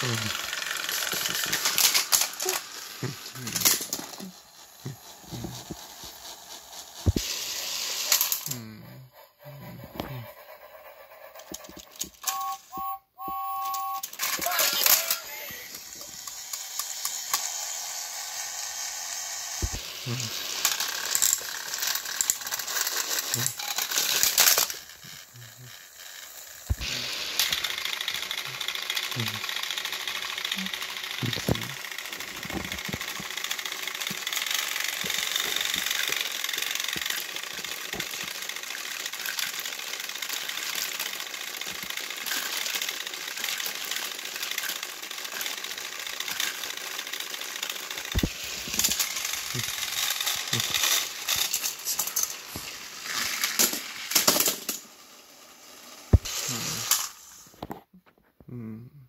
Mm-hmm. Mm.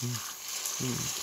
Mm-hmm.